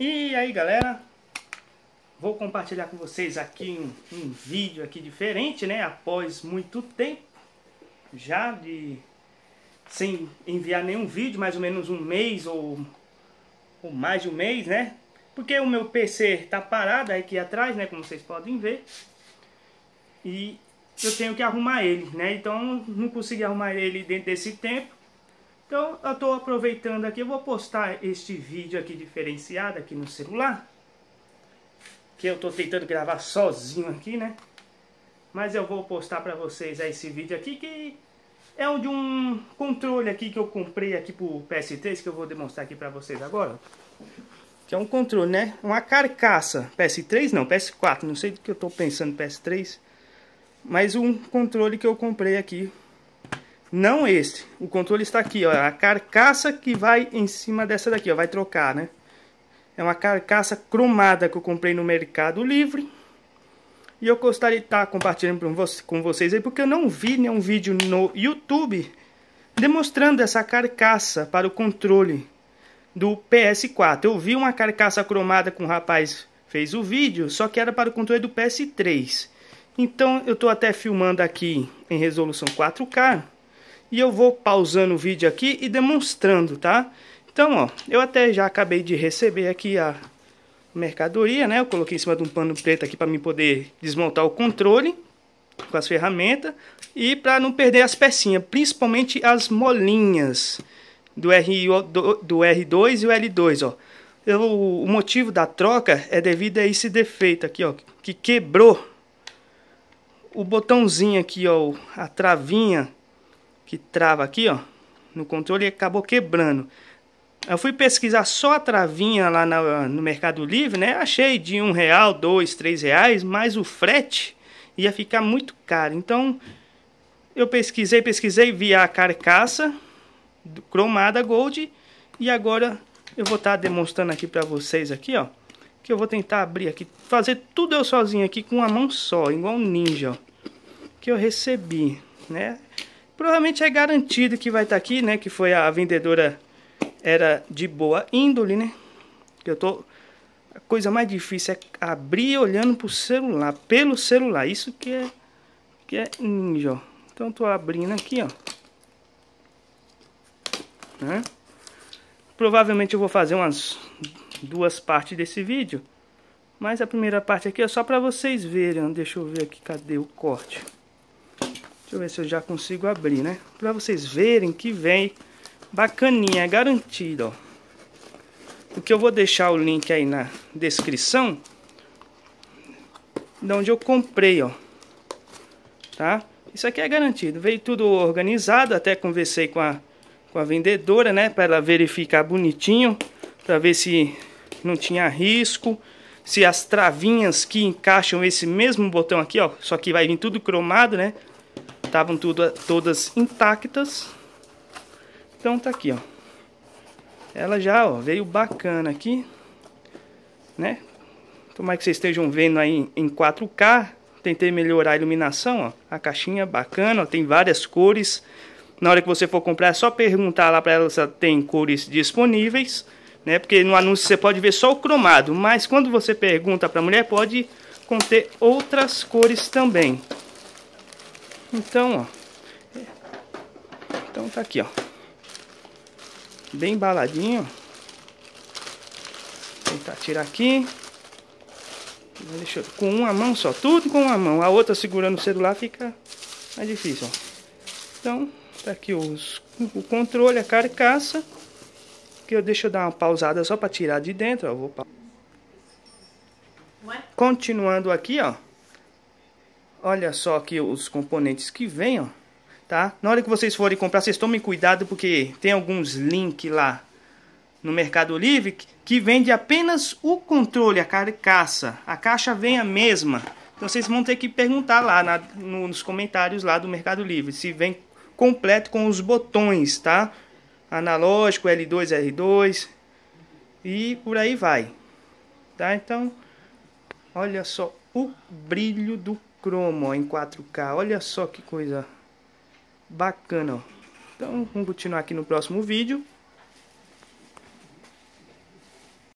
E aí galera, vou compartilhar com vocês aqui um, um, vídeo aqui diferente, né? Após muito tempo já de sem enviar nenhum vídeo, mais ou menos um mês ou, ou mais de um mês, né? Porque o meu PC tá parado aqui atrás, né? Como vocês podem ver. E eu tenho que arrumar ele, né? Então não consegui arrumar ele dentro desse tempo. Então eu estou aproveitando aqui, eu vou postar este vídeo aqui diferenciado aqui no celular. Que eu estou tentando gravar sozinho aqui, né? Mas eu vou postar para vocês esse vídeo aqui que é um de um controle aqui que eu comprei aqui pro PS3 que eu vou demonstrar aqui para vocês agora. Que é um controle, né? Uma carcaça. PS3 não, PS4, não sei do que eu estou pensando PS3. Mas um controle que eu comprei aqui não esse. O controle está aqui, ó. A carcaça que vai em cima dessa daqui, ó. Vai trocar, né? É uma carcaça cromada que eu comprei no Mercado Livre. E eu gostaria de estar compartilhando com vocês aí, porque eu não vi nenhum vídeo no YouTube demonstrando essa carcaça para o controle do PS4. Eu vi uma carcaça cromada com o rapaz fez o vídeo, só que era para o controle do PS3. Então eu estou até filmando aqui em resolução 4K e eu vou pausando o vídeo aqui e demonstrando, tá? Então, ó, eu até já acabei de receber aqui a mercadoria, né? Eu coloquei em cima de um pano preto aqui para mim poder desmontar o controle com as ferramentas e para não perder as pecinhas, principalmente as molinhas do, R, do, do R2 e o L2, ó. Eu, o motivo da troca é devido a esse defeito aqui, ó, que quebrou o botãozinho aqui, ó, a travinha que trava aqui, ó, no controle e acabou quebrando. Eu fui pesquisar só a travinha lá no Mercado Livre, né? Achei de um real, dois, três reais, mas o frete ia ficar muito caro. Então eu pesquisei, pesquisei, vi a carcaça cromada Gold e agora eu vou estar tá demonstrando aqui para vocês aqui, ó, que eu vou tentar abrir aqui, fazer tudo eu sozinho aqui com uma mão só, igual um ninja, ó, que eu recebi, né? Provavelmente é garantido que vai estar tá aqui, né? Que foi a vendedora era de boa índole, né? Que eu tô a coisa mais difícil é abrir olhando pro celular, pelo celular. Isso que é que é ninja, ó. Então tô abrindo aqui, ó. Né? Provavelmente eu vou fazer umas duas partes desse vídeo. Mas a primeira parte aqui é só para vocês verem. Deixa eu ver aqui, cadê o corte? Deixa eu ver se eu já consigo abrir, né? Pra vocês verem que vem bacaninha, é garantido, ó. O que eu vou deixar o link aí na descrição de onde eu comprei, ó. Tá? Isso aqui é garantido. Veio tudo organizado, até conversei com a, com a vendedora, né? Para ela verificar bonitinho, para ver se não tinha risco. Se as travinhas que encaixam esse mesmo botão aqui, ó, só que vai vir tudo cromado, né? Estavam tudo, todas intactas. Então tá aqui, ó. Ela já, ó, veio bacana aqui, né? Tomara que vocês estejam vendo aí em 4K. Tentei melhorar a iluminação, ó. A caixinha bacana, ó, tem várias cores. Na hora que você for comprar, é só perguntar lá para ela se tem cores disponíveis, né? Porque no anúncio você pode ver só o cromado, mas quando você pergunta para a mulher, pode conter outras cores também. Então, ó. Então tá aqui, ó. Bem embaladinho. Tentar tirar aqui. Deixa eu, com uma mão só, tudo com uma mão. A outra segurando o celular fica mais difícil, ó. Então, tá aqui os, o controle, a carcaça. Que eu deixo eu dar uma pausada só para tirar de dentro, ó. Vou Continuando aqui, ó. Olha só aqui os componentes que vem, ó. Tá? Na hora que vocês forem comprar, vocês tomem cuidado porque tem alguns links lá no Mercado Livre que vende apenas o controle, a carcaça. A caixa vem a mesma. Então vocês vão ter que perguntar lá na, nos comentários lá do Mercado Livre se vem completo com os botões, tá? Analógico, L2, R2 e por aí vai. Tá? Então, olha só o brilho do cromo ó, em 4K. Olha só que coisa bacana. Ó. Então vamos continuar aqui no próximo vídeo.